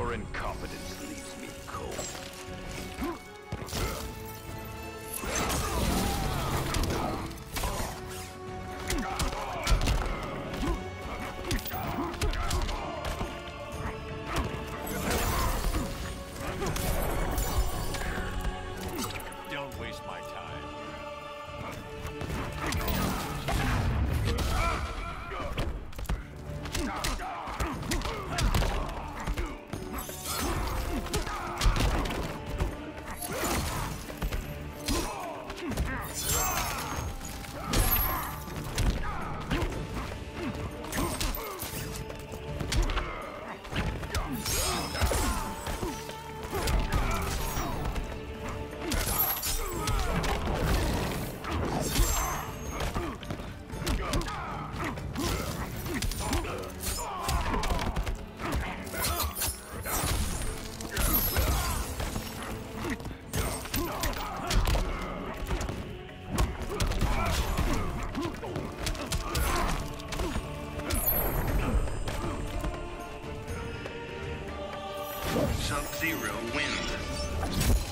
Your incompetence leaves me cold. Yeah. Sub-Zero wins.